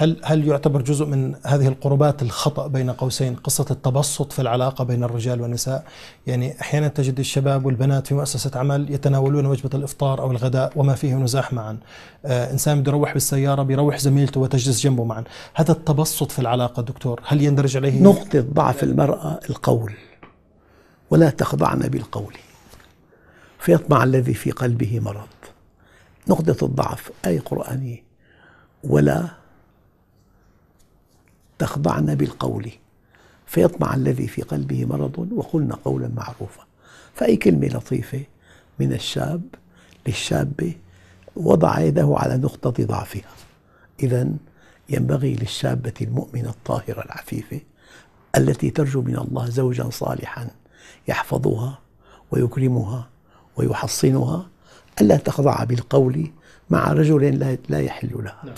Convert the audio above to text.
هل هل يعتبر جزء من هذه القربات الخطأ بين قوسين؟ قصة التبسط في العلاقة بين الرجال والنساء. يعني أحيانا تجد الشباب والبنات في مؤسسة عمل يتناولون وجبة الإفطار أو الغداء وما فيه نزاح معا. آه إنسان بده يروح بالسيارة بيروح زميلته وتجلس جنبه معا. هذا التبسط في العلاقة دكتور هل يندرج عليه؟ نقطة ضعف المرأة القول. ولا تخضعن بالقول. فيطمع الذي في قلبه مرض. نقطة الضعف إيه قرانيه ولا تخضعن بالقول. فيطمع الذي في قلبه مرض وقلن قولا معروفا. فأي كلمة لطيفة من الشاب للشابة وضع يده على نقطة ضعفها. إذا ينبغي للشابة المؤمنة الطاهرة العفيفة التي ترجو من الله زوجا صالحا يحفظها ويكرمها ويحصنها ألا تخضع بالقول مع رجل لا يحل لها.